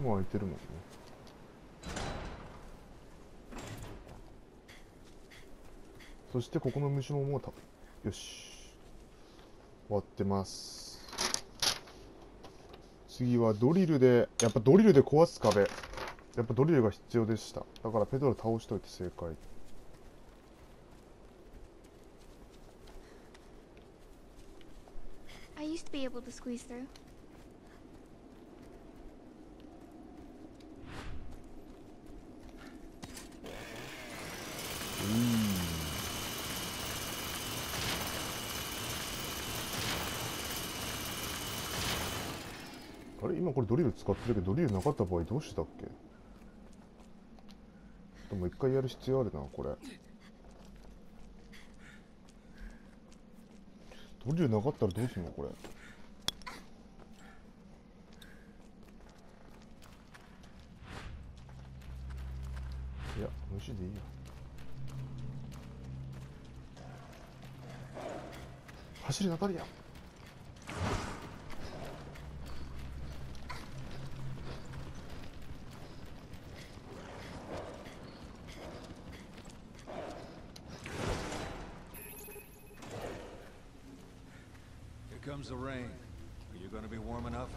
こも開いてるもんね。そしてここの虫ももうたよし。終わってます。次はドリルでやっぱドリルで壊す壁。やっぱドリルが必要でした。だからペドロ倒しといて正解。I used to be able to squeeze through. あれ今これドリル使ってるけどドリルなかった場合どうしたっけ？でも一回やる必要あるなこれ。ドリルなかったらどうすんのこれ？いや無視でいいや走りナタリア comes the rain. Are you gonna be warm enough?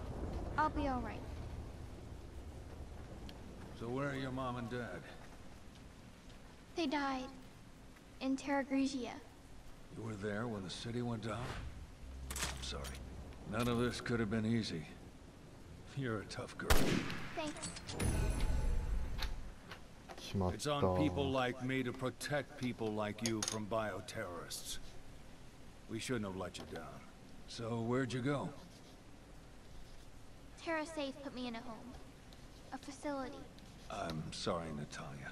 I'll be alright. So where are your mom and dad? They died. In Terra Grigia. You were there when the city went down? I'm sorry. None of this could have been easy. You're a tough girl. Thanks. It's on people like me to protect people like you from bioterrorists. We shouldn't have let you down. So where'd you go? Terra Safe put me in a home. A facility. I'm sorry, Natalia.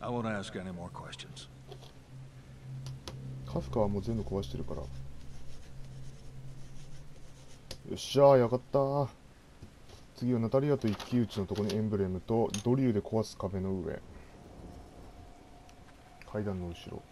I won't ask any more questions. カフカはもう全部壊してるからよっしゃーやがったー次はナタリアと一騎打ちのとこにエンブレムとドリューで壊す壁の上階段の後ろ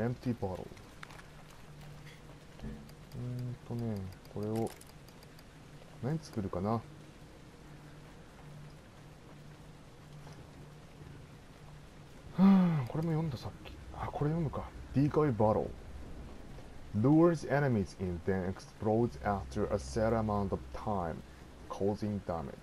empty bottle うんとねこれを何作るかなはこれも読んださっきあこれ読むか decoy bottle lures enemies in then explodes after a set amount of time causing damage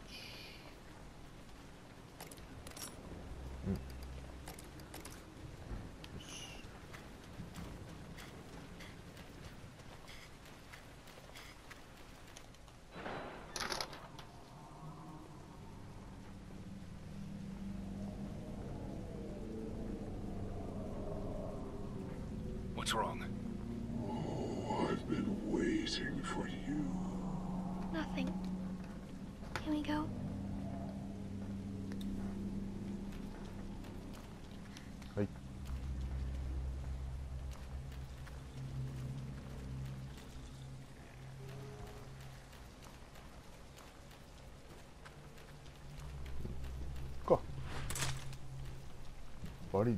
What's wrong? Oh, I've been waiting for you. Nothing. Can we go? Go. Body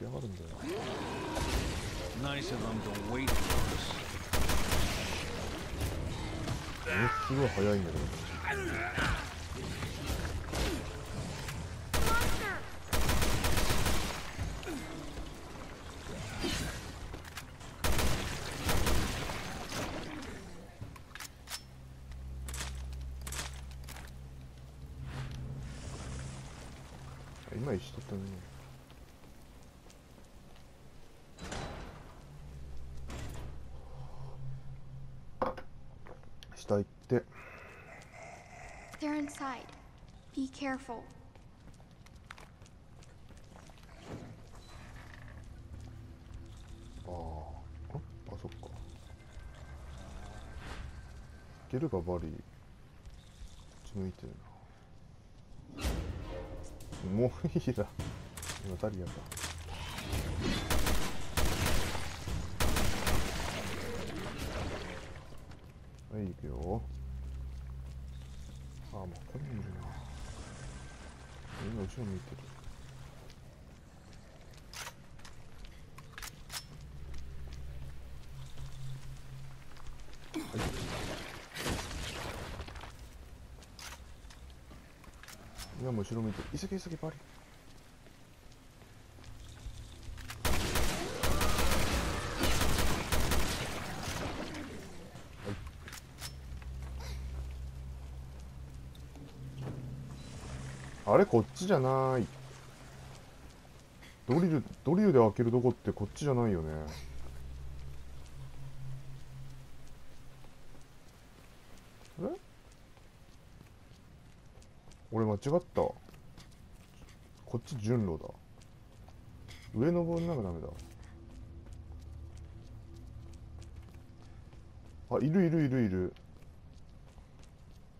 でいいやがるんだよ Nice of them to wait for us. ものすごい早いんだけど今石取ったね下行って They're inside. Be careful. ああああそっかいけるかバリーこっち向いてるなもういいだ今ダリアかよ。あもうここにもいるな。今後ろ向いてる。今も後ろ向いてる。急げ急げバリ。あれこっちじゃない。ドリルドリルで開けるとこってこっちじゃないよね。あれ？俺間違った。こっち順路だ。上登んなきゃダメだ。あいるいるいるいる。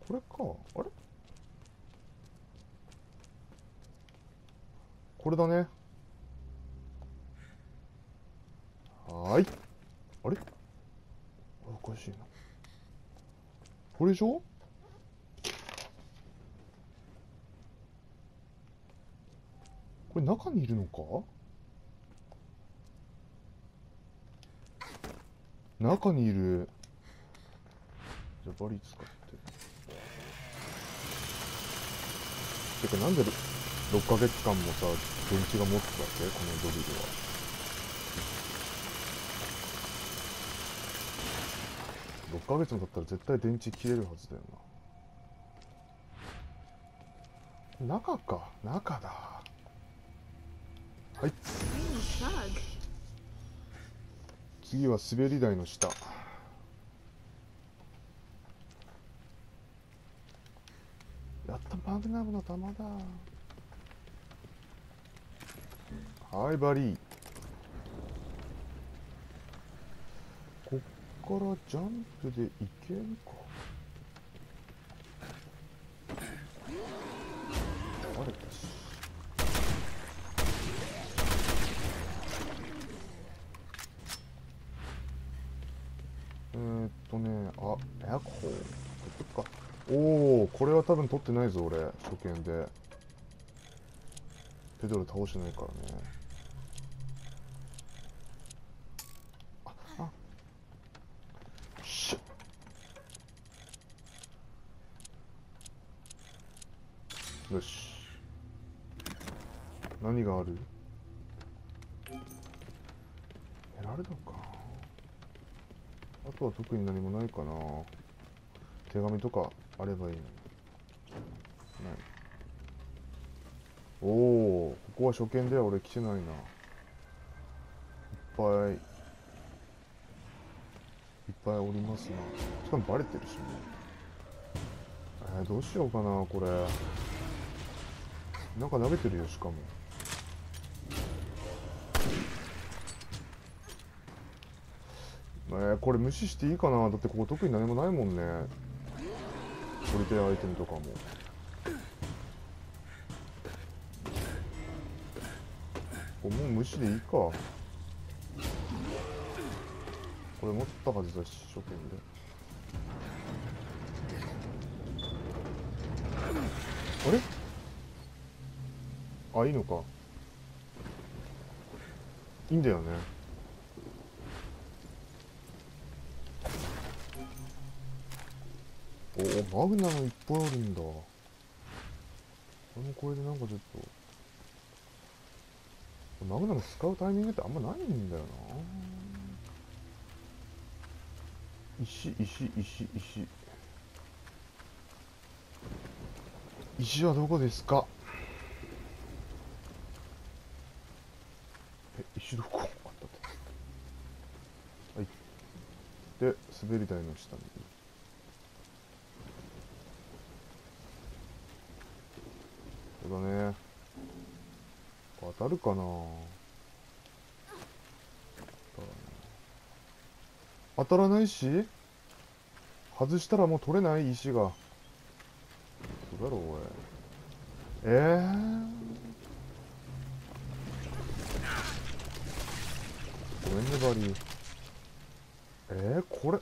これか。あれ？これだね。はい。あれ？おかしいな。これでしょ？これ中にいるのか？中にいる。じゃあバリ使って。てかなんで6ヶ月間もさ電池が持ってたわけ？このドリルは。6ヶ月も経ったら絶対電池切れるはずだよな。中か。中だ。はい。次は滑り台の下。やったマグナムの弾だ。はいバリー。こっからジャンプでいけるか。あれ？だしえー、っとねあエアコーこっか。おおこれは多分取ってないぞ俺。初見で。ペドロ倒してないからねああしゃよし。何がある？エラルドか。あとは特に何もないかな。手紙とかあればいいのに。ない。おおここは初見では俺来てないな。いっぱい。いっぱいおりますな。しかもバレてるしね。えー、どうしようかなこれ。なんか投げてるよしかも。えー、これ無視していいかな。だってここ特に何もないもんね。取り手アイテムとかも。これもう無視でいいか。これ持ったはずだし初見で。あれ？あいいのか。いいんだよね。おおマグナムいっぱいあるんだ。これもこれでなんかちょっと。マグナム使うタイミングってあんまないんだよな。石石石石。石はどこですか？え石どこあったはい。で滑り台の下に。そうだね。当たるかな。当たらないし。外したらもう取れない石が。そうだろうおいえー、ごめんねバリー。えー、これ。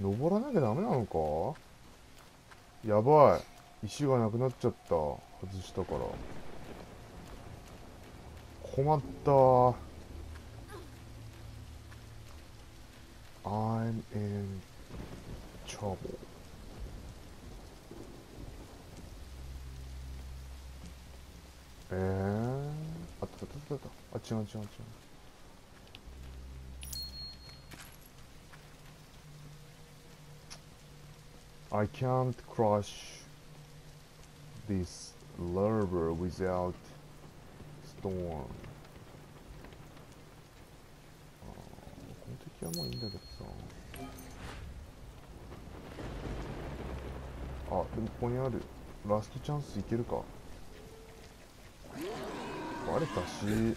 登らなきゃダメなのか？やばい。石がなくなっちゃった。外したから。困った。I'm in trouble. えー、あったあったあったあったあ違う違う違う I can't crush this lava without storm. あーこの敵はもういいんだけどさあでもここにあるラストチャンスいけるかバレたし。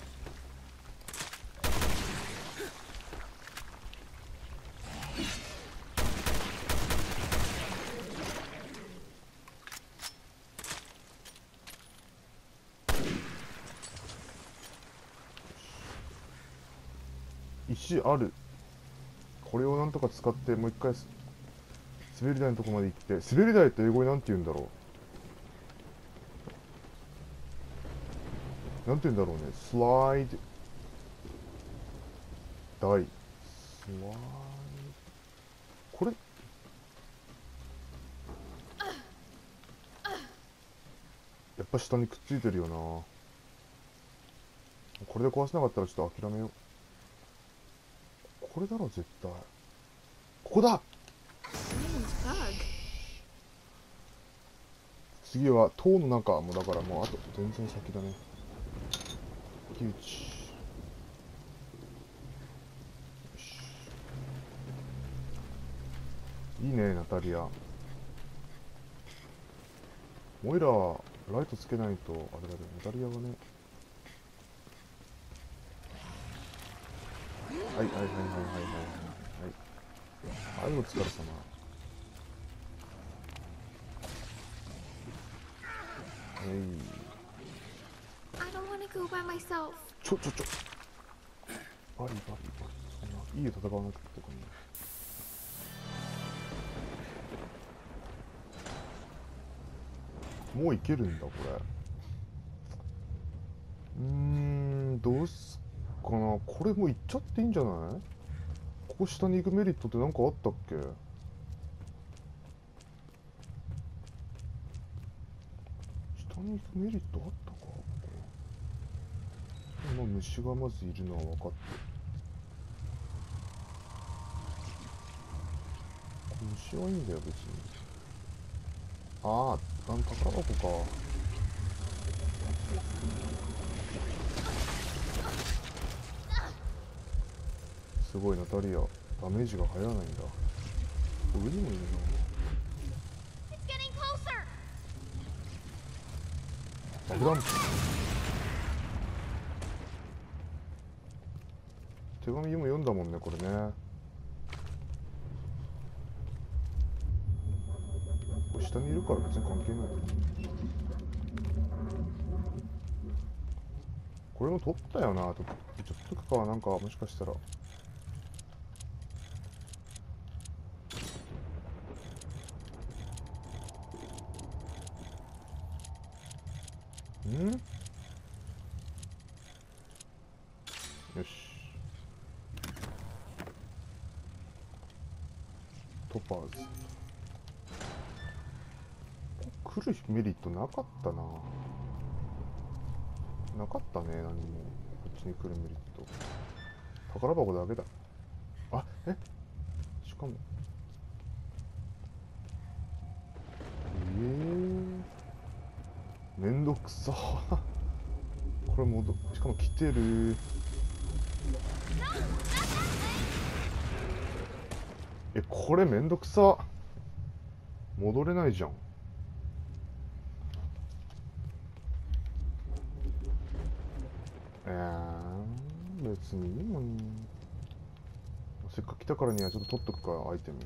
石ある。これをなんとか使ってもう一回滑り台のとこまで行って滑り台って英語でなんて言うんだろう？なんて言うんだろうね。スライド台。スライドこれ。やっぱ下にくっついてるよな。これで壊せなかったらちょっと諦めよう。これだろ絶対。ここだ.次は塔の中もうだからもうあと全然先だね木内よし。いいねナタリア。モイラライトつけないとあれだけどナタリアがね。はいはいはいはいはいはいはい。はい。お疲れ様 Hey. I don't want to go by myself. ちょちょちょバリバリバリそんないい戦わなくてこんなもういけるんだこれ。うんどうすかな。これもういっちゃっていいんじゃない？ここ下に行くメリットって何かあったっけ？下に行くメリットあっ虫がまずいるのは分かって虫はいいんだよ別にあああの宝箱かすごいナタリアダメージが入らないんだ上にもいる It's getting closer. な爆弾手紙も読んだもんねこれね。これ下にいるから別に関係ない。これも取ったよなと。ちょっとかはなんかもしかしたら。ん？よし。トパーズ。来るメリットなかったな。なかったね何も。こっちに来るメリット。宝箱だけだ。あえ？しかも。ええ。めんどくさ。これもどしかも来てる。えこれめんどくさ。戻れないじゃん。えー、別にいいのに。せっかく来たからにはちょっと取っとくかアイテム